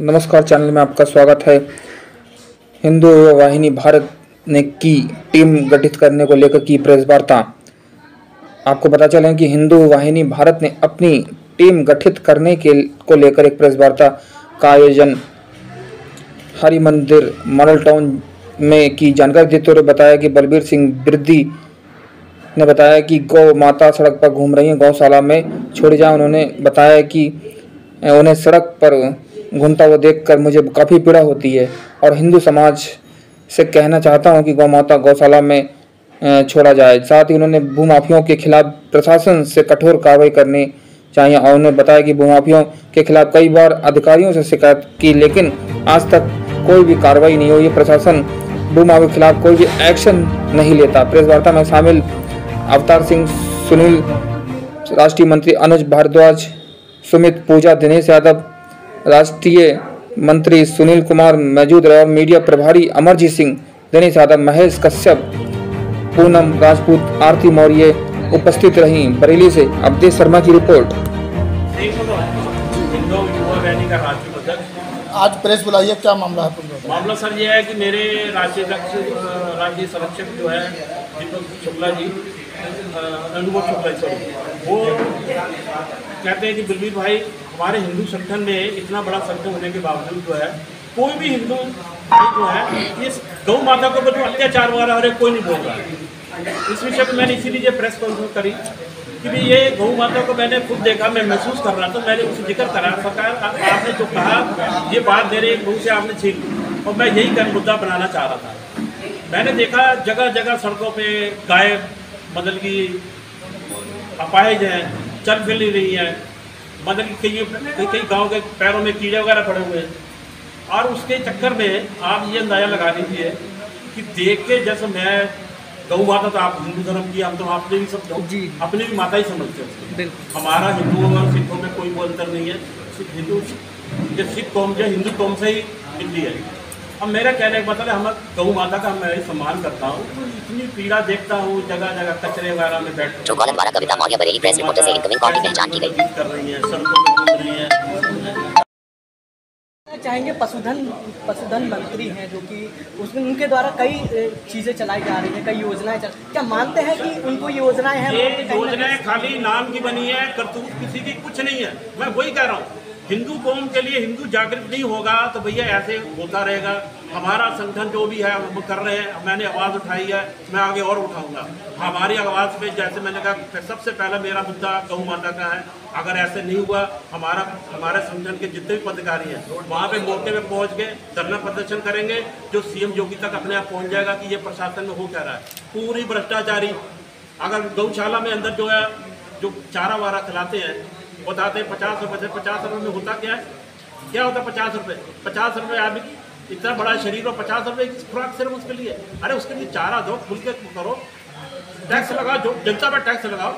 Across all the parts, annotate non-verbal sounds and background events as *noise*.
नमस्कार चैनल में आपका स्वागत है। हिंदू वाहिनी भारत ने की टीम गठित करने को लेकर की प्रेस वार्ता आपको पता चले कि हिंदू वाहिनी भारत ने अपनी टीम गठित करने के को लेकर एक प्रेस वार्ता का आयोजन हरि मंदिर, मॉडल टाउन में की जानकारी देते हुए बताया कि बलबीर सिंह बिरदी ने बताया कि गौ माता सड़क पर घूम रही हैं। गौशाला में छोड़ी जाए। उन्होंने बताया कि उन्हें सड़क पर घूमता हुआ देखकर मुझे काफ़ी पीड़ा होती है और हिंदू समाज से कहना चाहता हूँ कि गौ माता गौशाला में छोड़ा जाए। साथ ही उन्होंने भूमाफियों के खिलाफ प्रशासन से कठोर कार्रवाई करनी चाहिए और उन्होंने बताया कि भूमाफियों के खिलाफ कई बार अधिकारियों से शिकायत की, लेकिन आज तक कोई भी कार्रवाई नहीं हुई। प्रशासन भूमाफियों के खिलाफ कोई भी एक्शन नहीं लेता। प्रेस वार्ता में शामिल अवतार सिंह सुनील, राष्ट्रीय मंत्री अनुज भारद्वाज, सुमित पूजा, दिनेश यादव राष्ट्रीय मंत्री सुनील कुमार मौजूद रहे और मीडिया प्रभारी अमरजीत सिंह दिनेश यादव महेश कश्यप पूनम राजपूत आरती मौर्य उपस्थित रहीं। बरेली से अवधेश शर्मा की रिपोर्ट। आज प्रेस बुलाइए क्या मामला है मामला सर ये है कि मेरे राज्य अध्यक्ष राज्य संरक्षक जो है दीपक शुक्ला जी अनुभव शुक्ला जी वो कहते हैं कि बलबीर भाई हमारे हिंदू संगठन में इतना बड़ा संगठन होने के बावजूद जो है, कोई भी हिंदू भाई जो है इस गौ माता के ऊपर जो अत्याचार वगैरह हो रहे कोई नहीं बोल रहा है। इस विषय पर मैंने इसीलिए प्रेस कॉन्फ्रेंस करी कि भाई ये गौ माता को मैंने खुद देखा, मैं महसूस कर रहा था, मैंने उसे ज़िक्र करा, सरकार आपने जो कहा, ये बात मेरे मुँह से आपने छीन ली। और मैं यही कर, मुद्दा बनाना चाह रहा था। मैंने देखा जगह जगह सड़कों पे गाय मतलब कि अपाहिज हैं, चल फिर रही हैं। मतलब कई कई गाँव के पैरों में कीड़े वगैरह पड़े हुए हैं। और उसके चक्कर में आप ये अंदाज़ा लगा लीजिए कि देख के जैसे मैं गऊ माता तो आप हिंदू धर्म की हम तो आपने भी सब जी। अपनी भी माता ही समझते हैं हमारा हिंदुओं और सिखों में कोई वो अंतर नहीं है। सिर्फ़ हिंदू सिख कौम जो हिंदू कौम से ही मिलती है। अब मेरा कहने का मतलब है हम गौ माता का मैं सम्मान करता हूँ। तो इतनी पीड़ा देखता हूँ जगह जगह कचरे वगैरह में बैठ जो कॉलम द्वारा कविता मौर्य बरेली प्रेस रिपोर्टर से इनकमिंग कॉल की पहचान की गई। कर रही है सड़कों पर घूम रही है। चाहेंगे पशुधन पशुधन मंत्री हैं जो कि उसमें उनके द्वारा कई चीज़ें चलाई जा रही हैं कई योजनाएँ चल क्या मानते हैं कि उनको योजनाएँ हैं? ये योजनाएँ खाली नाम की बनी है करतूत किसी की कुछ नहीं है। मैं वही कह रहा हूँ। हिंदू कौम के लिए हिंदू जागृत नहीं होगा तो भैया ऐसे होता रहेगा। हमारा संगठन जो भी है, हम कर रहे हैं। मैंने आवाज़ उठाई है, मैं आगे और उठाऊँगा। हमारी आवाज़ पे, जैसे मैंने कहा सबसे पहला मेरा मुद्दा गौ माता का है। अगर ऐसे नहीं हुआ, हमारा, हमारे संगठन के जितने भी पदाधिकारी हैं, वहाँ पे मौके पे पहुँच गए धरना प्रदर्शन करेंगे, जो सीएम योगी तक अपने आप पहुँच जाएगा कि ये प्रशासन में हो क्या रहा है। पूरी भ्रष्टाचारी, अगर गौशाला में अंदर जो है, जो चारा वारा खिलाते हैं बताते पचास रुपये से पचास रुपये में होता क्या है? क्या होता है पचास रुपये पचास रुपये आदमी इतना बड़ा शरीर और पचास रुपये की खुराक सिर्फ़ उसके लिए? अरे उसके लिए चारा दो, खुल के करो। टैक्स लगाओ, जो जनता पर टैक्स लगाओ।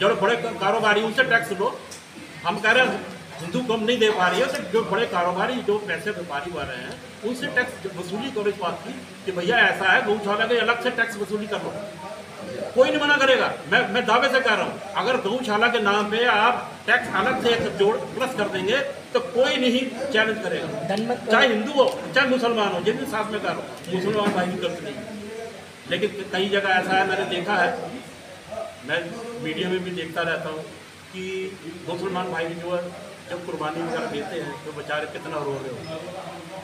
जो बड़े कारोबारी, उनसे टैक्स लो। हम कह रहे हैं, हिंदू कम नहीं दे पा रही है जो बड़े कारोबारी, जो पैसे व्यापारी रहे हैं, उनसे टैक्स वसूली करो इस बात की कि भैया ऐसा है गौशाला के अलग से टैक्स वसूली कर लो। कोई नहीं मना करेगा। मैं मैं दावे से कह रहा हूँ अगर गौशाला के नाम पे आप टैक्स अलग से जोड़ प्लस कर देंगे तो कोई नहीं चैलेंज करेगा। चाहे हिंदू हो चाहे मुसलमान हो जिन भी साथ में कह रहा हूँ मुसलमान भाई भी गलत नहीं। लेकिन कई जगह ऐसा है मैंने देखा है मैं मीडिया में भी देखता रहता हूँ कि मुसलमान भाई जो है जब कुर्बानी वगैरह देते हैं तो बेचारे कितना रो रहे हो।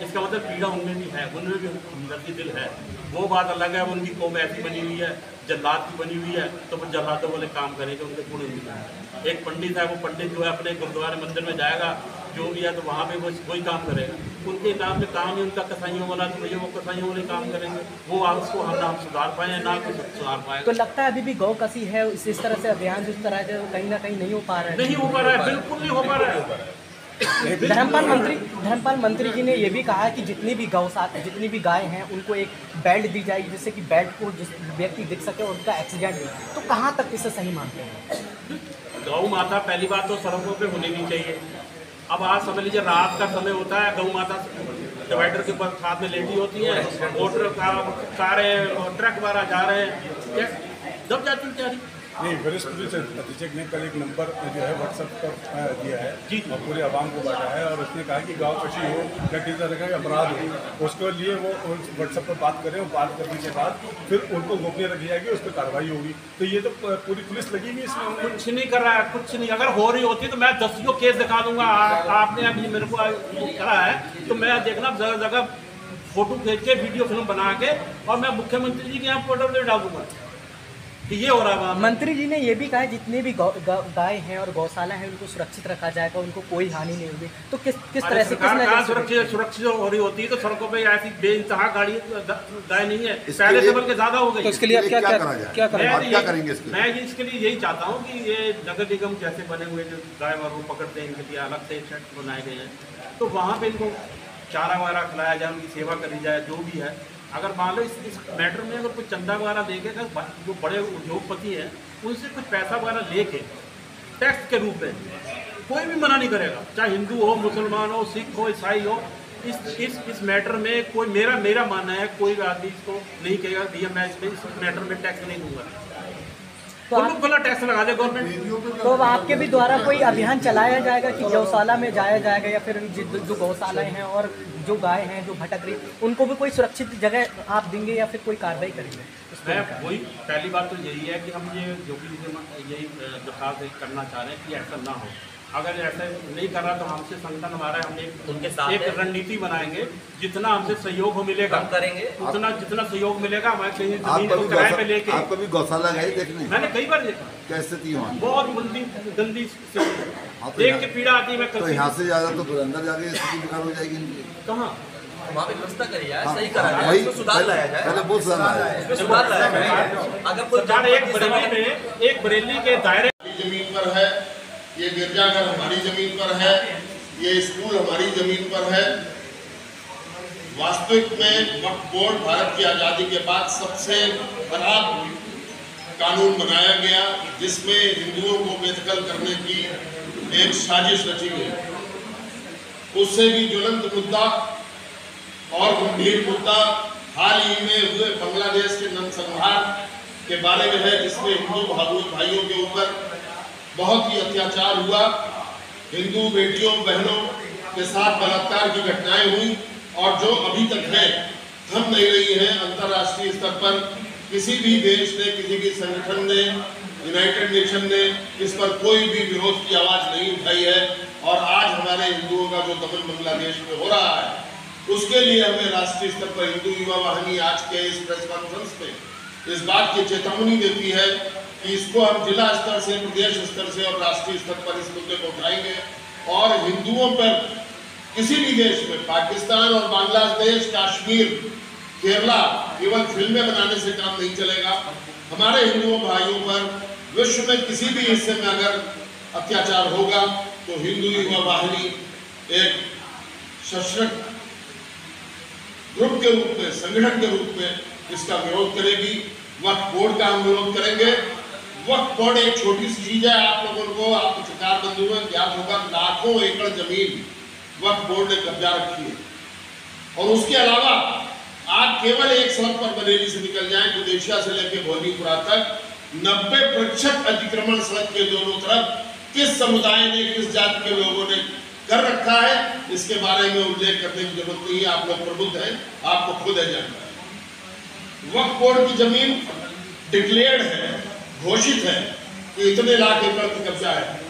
इसका मतलब पीड़ा उनमें भी है उनमें भी हमदर्दी दिल है। वो बात अलग है उनकी कौम ऐसी बनी हुई है जल्लाद की बनी हुई है तो वो जल्लादों वाले काम करेंगे उनके नहीं है। एक पंडित है वो पंडित जो है अपने गुरुद्वारे मंदिर में जाएगा जो भी है तो वहाँ पे वो वही काम करेगा। उनके नाम में काम ही उनका कसाइयों वाला तो भैया वो कसाइयों वाले काम करेंगे। वो आप उसको हम ना सुधार पाए ना कुछ सुधार पाए। तो लगता है अभी भी गौ कसी है इस तरह से अभियान जिस तरह से कहीं ना कहीं नहीं हो पा रहा है? नहीं हो पा रहा है बिल्कुल नहीं हो पा रहा है। *coughs* धर्मपाल मंत्री धर्मपाल मंत्री जी ने ये भी कहा कि जितनी भी गौ जितनी भी गाय हैं, उनको एक बेल्ट दी जाएगी जिससे कि बेल्ट को जिस व्यक्ति दिख सके उनका एक्सीडेंट हो। तो कहाँ तक इसे सही मानते हैं? गौ माता पहली बात तो सड़कों पे होनी नहीं चाहिए। अब आज समझ लीजिए, रात का समय होता है, गौ माता डिवाइडर के ऊपर साथ में लेटी होती है, मोटर का ट्रक वगैरह जा रहे हैं। जब जाती बेचारी नहीं वरिष्ठ पुलिस अधीक्षक ने कल एक नंबर जो है व्हाट्सएप पर दिया है जी। और पूरे आवाम को बांटा है और उसने कहा कि गाँव कशी हो या किसी तरह का अपराध हो उसके लिए वो व्हाट्सएप पर बात करें और बात करने के बाद फिर उनको गोपनीय रखी जाएगी उस पर कार्रवाई होगी। तो ये तो पूरी पुलिस लगी हुई इसमें कुछ नहीं कर रहा है कुछ नहीं। अगर हो रही होती तो मैं दसियों केस दिखा दूँगा। आपने अभी मेरे को करा है तो मैं देखना जगह जगह फ़ोटो खींच के वीडियो फ़िल्म बना के और मैं मुख्यमंत्री जी के यहाँ पोर्टल पे डाल दूँगा कि ये हो रहा है मंत्री जी ने ये भी कहा है जितने भी गौ- गा- गाय हैं और गौशाला हैं उनको सुरक्षित रखा जाएगा उनको कोई हानि नहीं होगी। तो किस किस तरह से किस सुरक्षित सुरक्षित हो रही होती है तो सड़कों पे ऐसी बेइंतहा गाड़ी गाय नहीं है। पहले से बल्कि ज़्यादा हो गई तो इसके लिए क्या क्या क्या मैं करेंगे? मैं इसके लिए यही चाहता हूँ कि ये नगर निगम जैसे बने हुए जो गाय वालों को पकड़ते हैं इनके लिए अलग से बनाए गए हैं। तो वहाँ पे इनको चारा वगैरह खिलाया जाए उनकी सेवा करी जाए जो भी है अगर मान लो इस, इस मैटर में अगर कोई चंदा वगैरह दे के जो बड़े उद्योगपति हैं उनसे कुछ पैसा वगैरह लेके टैक्स के रूप में कोई भी मना नहीं करेगा। चाहे हिंदू हो मुसलमान हो सिख हो ईसाई हो इस इस इस मैटर में कोई मेरा मेरा मानना है कोई भी आदमी इसको नहीं कहेगा भैया मैं इस मैटर में टैक्स नहीं दूँगा। तो आप- बोला टैक्स लगा दे गवर्नमेंट तो आपके भी द्वारा कोई अभियान चलाया जाएगा कि गौशाला में जाया जाएगा या फिर जो गौशालाएँ हैं और जो गाय हैं जो भटक रही उनको भी कोई सुरक्षित जगह आप देंगे या फिर कोई कार्रवाई करेंगे? मैं वही पहली बात तो यही है कि हम ये जो भी यही दरखास्त करना चाह रहे हैं कि ऐसा ना हो। अगर ऐसा नहीं कर रहा तो हमसे संगठन हमारा है, हम एक उनके साथ एक रणनीति बनाएँगे जितना हमसे सहयोग हो मिलेगा। हम करेंगे। उतना जितना सहयोग मिलेगा हमारे कहीं ज़मीन को किराए पे लेके। आप कभी गौशाला गए देखने? मैंने कई बार देखा। कैसे स्थिति वहाँ? बहुत गंदी गंदी हाँ, तो देख के पीड़ा आती है मैं तो यहाँ से ज़्यादा तो अंदर जाके स्थिति बेकार हो जाएगी कहाँ? वहाँ पे व्यवस्था करी जाए हाँ, सही करा जाए उसमें सुधार लाया जाए। पहले बहुत सुधार लाया उसमें सुधार लाया जाए। अगर सरकार एक बरेली में एक बरेली के दायरे ज़मीन पर है ये गिरजाघर हमारी ज़मीन पर है ये स्कूल हमारी ज़मीन पर है। वास्तविक में वक्फ बोर्ड भारत की आज़ादी के बाद सबसे खराब कानून बनाया गया जिसमें हिंदुओं को बेदखल करने की एक साजिश रची गई। उससे भी ज्वलंत मुद्दा और गंभीर मुद्दा हाल ही में हुए बांग्लादेश के नरसंहार के बारे में है, जिसमें हिंदू भाइयों भाइयों के ऊपर बहुत ही अत्याचार हुआ। हिंदू बेटियों, बहनों के साथ बलात्कार की घटनाएँ हुई और जो अभी तक है थम नहीं रही है अंतर्राष्ट्रीय स्तर पर। किसी भी देश ने, किसी भी संगठन ने यूनाइटेड नेशन ने इस पर कोई भी विरोध की आवाज़ नहीं उठाई है। और आज हमारे हिंदुओं का जो दमन बांग्लादेश में हो रहा है उसके लिए हमें राष्ट्रीय स्तर पर हिंदू युवा वाहिनी आज के इस प्रेस कॉन्फ्रेंस में इस बात की चेतावनी देती है कि इसको हम जिला स्तर से, प्रदेश स्तर से और राष्ट्रीय स्तर पर इस मुद्दे को उठाएँगे। और हिंदुओं पर, किसी भी देश में, पाकिस्तान और बांग्लादेश, काश्मीर, केरला केवल फ़िल्में बनाने से काम नहीं चलेगा। हमारे हिंदुओं भाइयों पर, विश्व में किसी भी हिस्से में अगर अत्याचार होगा तो हिंदू युवा वाहिनी एक सशक्त ग्रुप के रूप में, संगठन के रूप में इसका विरोध करेगी। वक्फ बोर्ड का हम विरोध करेंगे। वक्फ बोर्ड एक छोटी सी चीज़ है, आप लोगों को आप पत्रकार बंधुओं में ज्ञात होगा, लाखों एकड़ ज़मीन वक्फ बोर्ड ने कब्जा रखी है। और उसके अलावा आप केवल एक सड़क पर बरेली से निकल जाए विदेशिया से लेकर भोलीपुरा तक, नब्बे प्रतिशत अतिक्रमण सड़क के दोनों तरफ़, किस समुदाय ने, किस जाति के लोगों ने कर रखा है, इसके बारे में उल्लेख करने की ज़रूरत नहीं है, आप लोग प्रबुद्ध हैं, आपको खुद है जानना। वक्फ बोर्ड की ज़मीन डिक्लेयर्ड है, घोषित है कि इतने लाख एकड़ की कब्जा है।